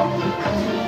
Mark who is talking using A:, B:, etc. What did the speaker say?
A: Música